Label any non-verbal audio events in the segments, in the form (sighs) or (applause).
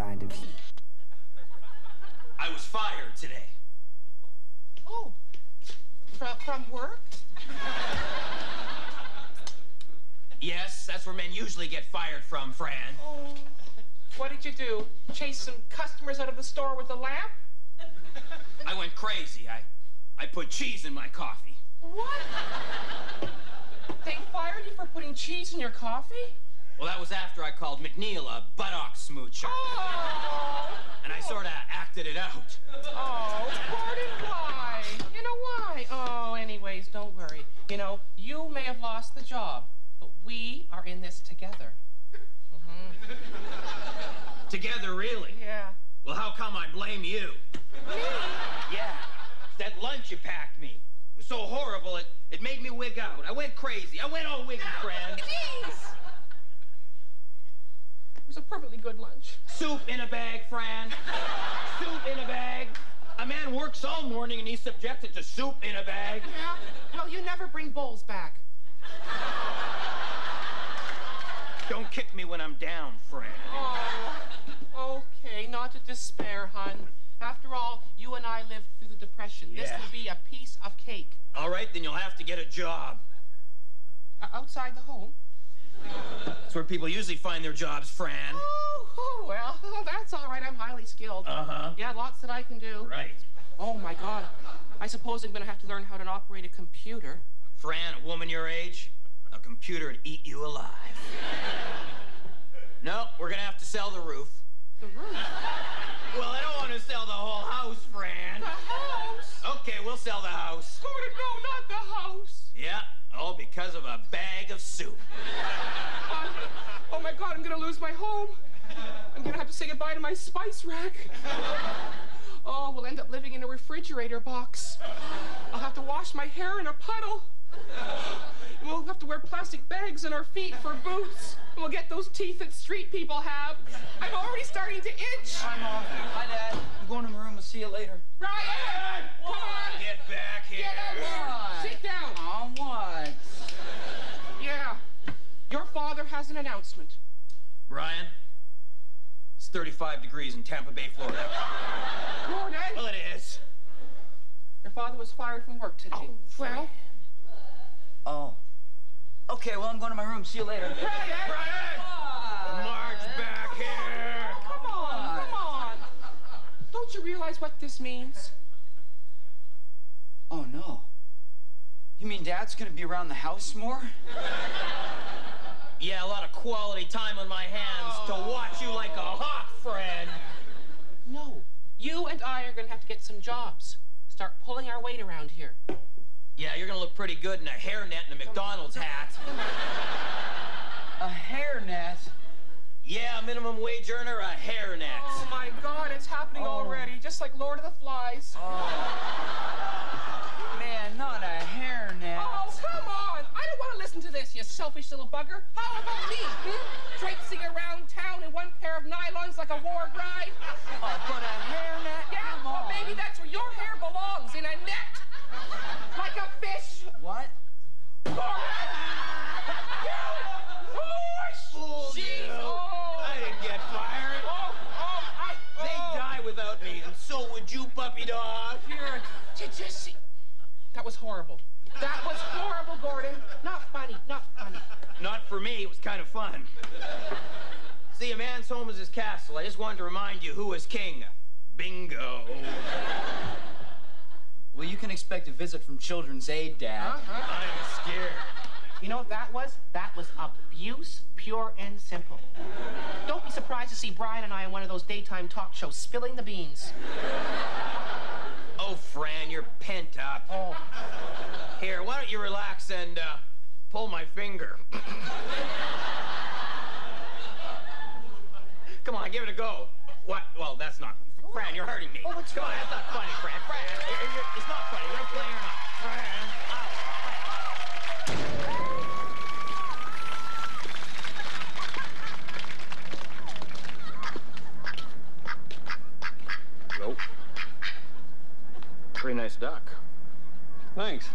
outside of here. I was fired today. Oh, from, from work? Yes, that's where men usually get fired from, Fran. Oh, what did you do? Chase some customers out of the store with a lamp? I went crazy. I, I put cheese in my coffee. What? they fired you for putting cheese in your coffee? Well, that was after I called McNeil a buttock smoocher. Oh, And I sort of acted it out. oh, Gordon, why? You know why? Oh, anyways, don't worry. You know, you may have lost the job, but we are in this together. Mm -hmm. Together, really? Yeah. Well, how come I blame you? Me? Yeah, that lunch you packed me was so horrible it, it made me wig out. I went crazy. I went all wiggy, friend. Jeez. It was a perfectly good lunch. Soup in a bag, Fran. soup in a bag. A man works all morning and he's subjected to soup in a bag. Yeah? Well, you never bring bowls back. Don't kick me when I'm down, Fran. Oh, okay, not to despair, hun. After all, you and I lived through the Depression. This will be a piece of cake. All right, then you'll have to get a job. Uh, outside the home? That's where people usually find their jobs, Fran. Oh, oh, well, (laughs) that's all right. I'm highly skilled. Uh-huh. Yeah, lots that I can do. Right. Oh, my God. I suppose I'm going to have to learn how to operate a computer. Fran, a woman your age, a computer would eat you alive. (laughs) no, we're gonna have to sell the roof. The roof. Well, I don't want to sell the whole house, Fran. The house. Okay, we'll sell the house. Gordon, no, not the house. Yeah, all because of a bag of soup. Uh, (laughs) oh, my God, I'm going to lose my home. I'm going to have to say goodbye to my spice rack. Oh, we'll end up living in a refrigerator box. I'll have to wash my hair in a puddle. We'll have to wear plastic bags on our feet for boots. And we'll get those teeth that street people have. I'm already starting to itch. I'm off. Hi, Dad. I'm going to my room. I'll see you later. Ryan! Come on! Get back here. Get out Why? here! Sit down! On what? Yeah. Your father has an announcement. Brian, it's 35 degrees in Tampa Bay, Florida. Gordon, Well, it is. your father was fired from work today. Oh, well, Oh. Okay, well, I'm going to my room. See you later. Brian! Brian! March back here. Come on, come on. Don't you realize what this means? Oh, no. You mean Dad's going to be around the house more? Yeah, a lot of quality time on my hands to oh. watch you like a hawk, friend. No. You and I are going to have to get some jobs. Start pulling our weight around here. Yeah, you're gonna look pretty good in a hairnet and a McDonald's hat. A hairnet? Yeah, minimum wage earner, a hairnet. Oh my God, it's happening Oh. already, just like Lord of the Flies. Oh. Man, not a hairnet. You selfish little bugger. How about me? Hmm? Traipsing around town in one pair of nylons like a war bride? Oh, but a hairnet? Yeah, Come well, maybe that's where your hair belongs, in a net. Like a fish. What? You. oh. I didn't get fired. Oh, oh, I... They'd oh. die without me, and so would you, puppy dog. Here, did you see? That was horrible. That was horrible, Gordon. Not funny, not funny. Not for me, it was kind of fun. See, a man's home is his castle. I just wanted to remind you who was king. Bingo. Well, you can expect a visit from Children's Aid, Dad. Uh-huh. I'm scared. You know what that was? That was abuse, pure and simple. Don't be surprised to see Brian and I on one of those daytime talk shows spilling the beans. Oh, Fran, you're pent up. Oh, Here, why don't you relax and uh, pull my finger? Come on, give it a go. What? Well, that's not. Fran, you're hurting me. Oh, it's Come on, that's not funny, Fran. Fran, you're- you're- it's not funny. You're playing or not. Fran, ow. Nope. Pretty nice duck. Thanks.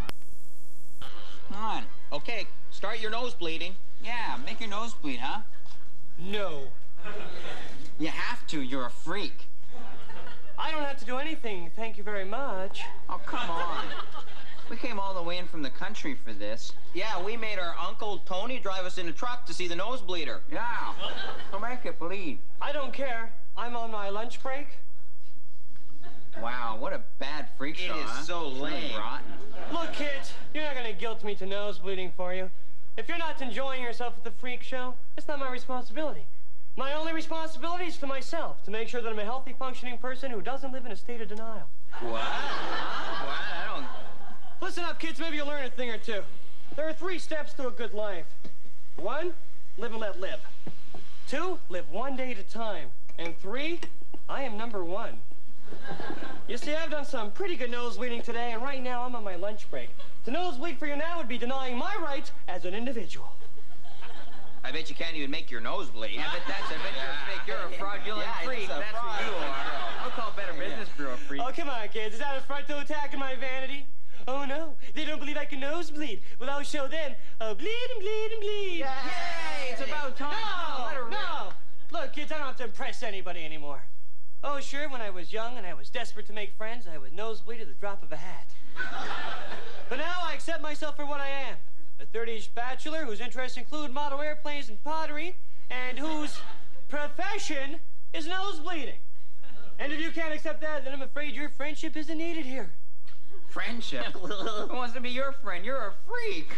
On. Okay, start your nose bleeding. Yeah, make your nose bleed, huh? No. (laughs) You have to. You're a freak. I don't have to do anything, thank you very much. Oh, come on. (laughs) We came all the way in from the country for this. Yeah, we made our Uncle Tony drive us in a truck to see the nosebleeder. Yeah. So make it bleed. I don't care. I'm on my lunch break. Wow, what a bad freak It show, It is huh? so Something lame. rotten. Look, kids, you're not gonna guilt me to nosebleeding for you. If you're not enjoying yourself at the freak show, it's not my responsibility. My only responsibility is to myself, to make sure that I'm a healthy, functioning person who doesn't live in a state of denial. What? Huh? What? I don't. Listen up, kids, maybe you'll learn a thing or two. There are three steps to a good life. One, live and let live. Two, live one day at a time. And three, I am number one. (laughs) You see, I've done some pretty good nosebleeding today, and right now I'm on my lunch break. To nosebleed for you now would be denying my rights as an individual. I bet you can't even make your nose bleed. Yeah, but that's, I bet you're a fake. You're a fraudulent Yeah, freak. he's a That's what you fraud. are. I'll call Better Business Bureau freak. Oh, come on, kids. Is that a frontal attack on my vanity? Oh, no. They don't believe I can nosebleed. Well, I'll show them. Oh, bleed and bleed and bleed. Yay! It's about time. No, Let no. Look, kids, I don't have to impress anybody anymore. Oh, sure, when I was young and I was desperate to make friends, I would nosebleed at the drop of a hat. (laughs) but now I accept myself for what I am. A 30-ish bachelor whose interests include model airplanes and pottery, and whose profession is nosebleeding. And if you can't accept that, then I'm afraid your friendship isn't needed here. Friendship. (laughs) Who wants to be your friend? You're a freak.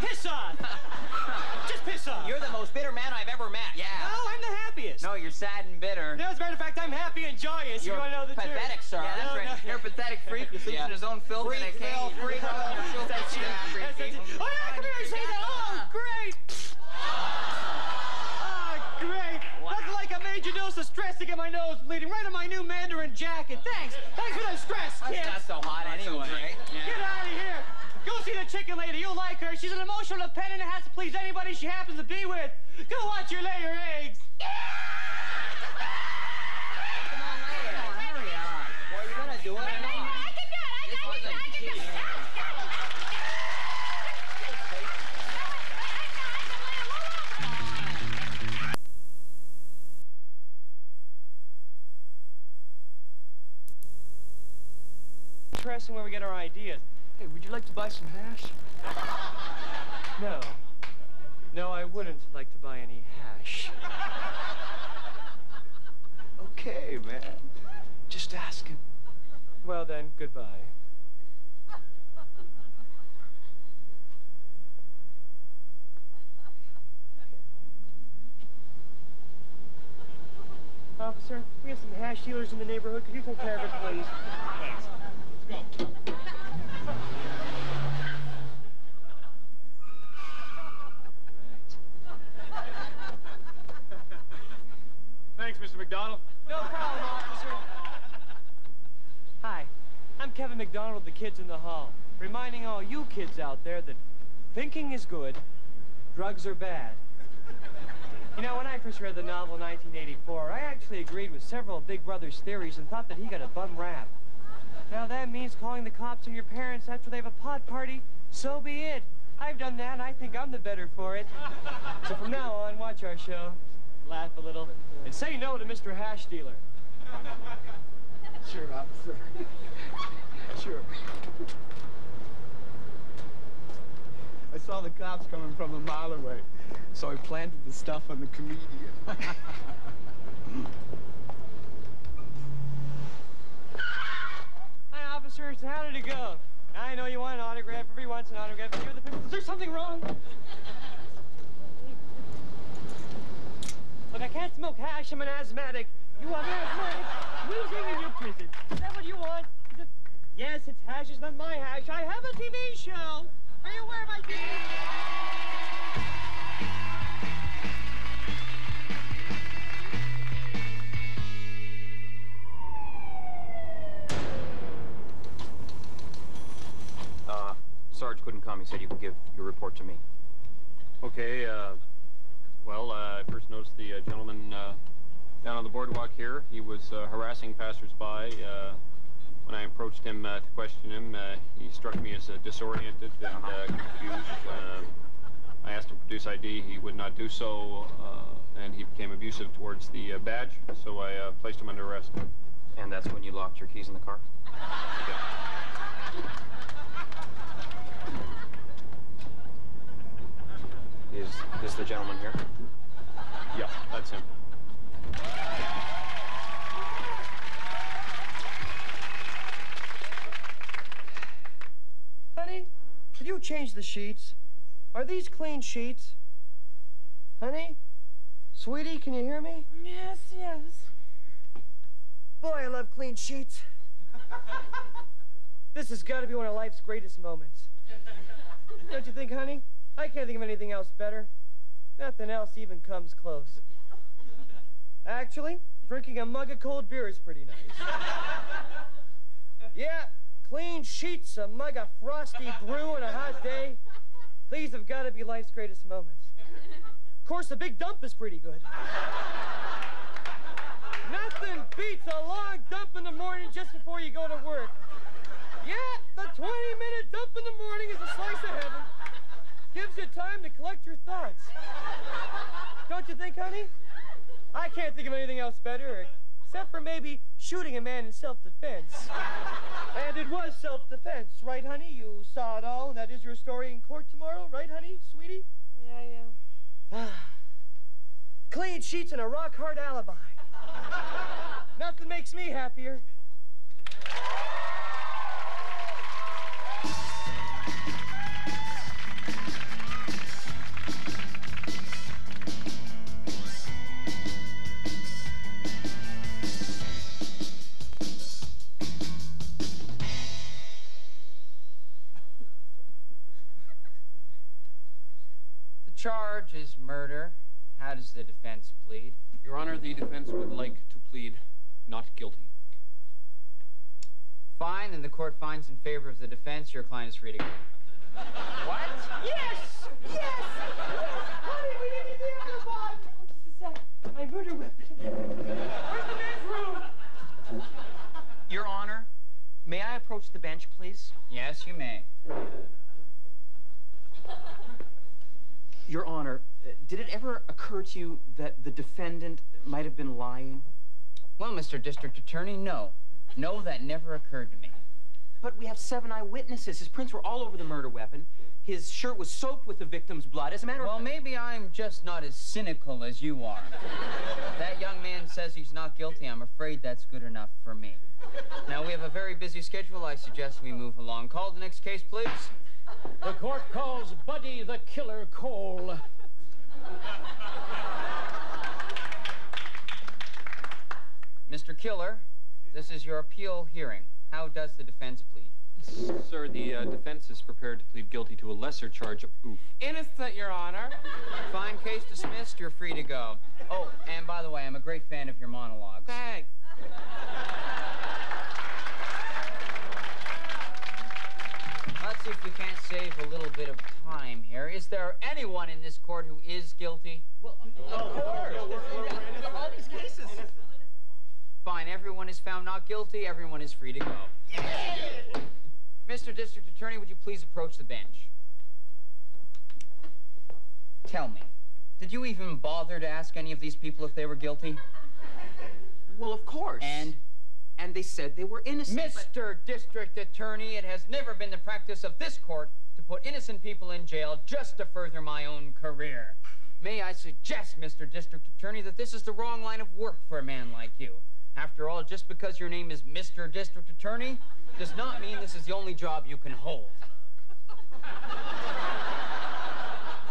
Piss off! (laughs) Just piss off! You're the most bitter man I've ever met. Yeah. No, I'm the happiest. No, you're sad and bitter. No, as a matter of fact, I'm happy and joyous. You're you want to know the pathetic, truth? sir. Yeah, that's No, right. no. You're a pathetic freak who sleeps Yeah. in his own filth in a Freak, cage. Oh, Phil, freak. Oh, you're so That's it. freaky. That's it. Oh, yeah, come here and say that. Oh, great. Oh, great. Nothing like a major dose of stress to get my nose bleeding right on my new Mandarin jacket. Thanks. Thanks for the stress, That's kids. not so hot anyway. Get out of here. Go see the chicken lady. You'll like her. She's an emotional dependent and has to please anybody she happens to be with. Go watch her lay her eggs. Come on, lay it. Hurry on. Well, you're gonna do it or not? This wasn't Interesting where we get our ideas. Hey, would you like to buy some hash? (laughs) No. No, I wouldn't like to buy any hash. Okay, man. Just asking. Well then, goodbye. Officer, we have some hash dealers in the neighborhood. Could you take care of it, please? Thanks, Mr. McDonald. No problem, officer. Hi, I'm Kevin McDonald, the kids in the hall, reminding all you kids out there that thinking is good, drugs are bad. You know, when I first read the novel 1984, I actually agreed with several Big Brother's theories and thought that he got a bum rap. Now that means calling the cops on your parents after they have a pot party, so be it. I've done that and I think I'm the better for it. So from now on, watch our show, laugh a little, and say no to Mr. Hash Dealer. (laughs) Sure, officer. (laughs) sure. I saw the cops coming from a mile away, so I planted the stuff on the comedian. (laughs) Hi, officers. How did it go? I know you want an autograph. Everybody wants an autograph. But you're the people. Is there something wrong? Look, I can't smoke hash. I'm an asthmatic. You are an asthmatic. Losing in your prison. Is that what you want? Is it... Yes, it's hash. It's not my hash. I have a TV show. Are you aware of my TV Uh, Sarge couldn't come. He said you could give your report to me. Okay, uh, well, uh, I first noticed the uh, gentleman uh, down on the boardwalk here. He was uh, harassing passersby. Uh, when I approached him uh, to question him, uh, he struck me as uh, disoriented and uh, confused. Um, I asked him to produce ID. He would not do so. Uh, and he became abusive towards the uh, badge, so I uh, placed him under arrest. And that's when you locked your keys in the car? Is this the gentleman here? Yeah, that's him. Honey, could you change the sheets? Are these clean sheets? Honey? Sweetie, can you hear me? Yes, yes. Boy, I love clean sheets. (laughs) this has got to be one of life's greatest moments. Don't you think, honey? I can't think of anything else better. Nothing else even comes close. Actually, drinking a mug of cold beer is pretty nice. (laughs) yeah, clean sheets, a mug of frosty brew on a hot day. These have got to be life's greatest moments. Of course, a big dump is pretty good. Nothing beats a long dump in the morning just before you go to work. Yeah, the 20-minute dump in the morning is a slice of heaven. Gives you time to collect your thoughts. Don't you think, honey? I can't think of anything else better, except for maybe shooting a man in self-defense. And it was self-defense, right, honey? You saw it all, and that is your story in court tomorrow, right, honey, sweetie? Yeah, yeah. (sighs) Clean sheets and a rock-hard alibi. (laughs) Nothing makes me happier. Charge is murder. How does the defense plead? Your Honor, the defense would like to plead not guilty. Fine, then the court finds in favor of the defense. Your client is free to go. (laughs) what? Yes! Yes! Yes! Honey, we didn't even have the bomb! Just a sec. My murder weapon. Where's the man's room? Your Honor, may I approach the bench, please? Yes, you may. Your Honor, uh, did it ever occur to you that the defendant might have been lying? Well, Mr. District Attorney, no. No, that never occurred to me. But we have seven eyewitnesses. His prints were all over the murder weapon. His shirt was soaked with the victim's blood. As a matter Well, of Well, maybe I'm just not as cynical as you are. (laughs) that young man says he's not guilty. I'm afraid that's good enough for me. Now, we have a very busy schedule. I suggest we move along. Call the next case, please. The court calls Buddy the Killer Cole. Mr. Killer, this is your appeal hearing. How does the defense plead? Sir, the uh, defense is prepared to plead guilty to a lesser charge of oof. Innocent, Your Honor. Fine case dismissed. You're free to go. Oh, and by the way, I'm a great fan of your monologues. Thanks. Let's see if we can't save a little bit of time here. Is there anyone in this court who is guilty? Well, of course. all these cases. Fine, everyone is found not guilty. Everyone is free to go. Mr. District Attorney, would you please approach the bench? Tell me, did you even bother to ask any of these people if they were guilty? Well, of course. And and they said they were innocent. Mr. District Attorney, it has never been the practice of this court to put innocent people in jail just to further my own career. May I suggest, Mr. District Attorney, that this is the wrong line of work for a man like you. After all, just because your name is Mr. District Attorney does not mean this is the only job you can hold.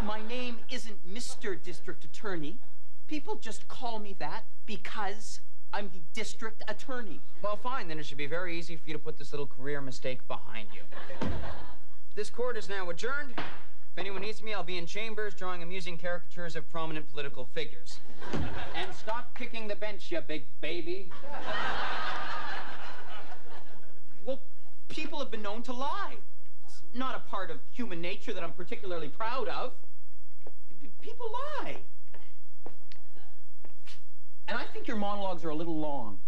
My name isn't Mr. District Attorney. People just call me that because I'm the district attorney. Well, fine, then it should be very easy for you to put this little career mistake behind you. (laughs) This court is now adjourned. If anyone needs me, I'll be in chambers drawing amusing caricatures of prominent political figures. (laughs) and stop kicking the bench, you big baby. (laughs) Well, people have been known to lie. It's not a part of human nature that I'm particularly proud of. People lie. And I think your monologues are a little long.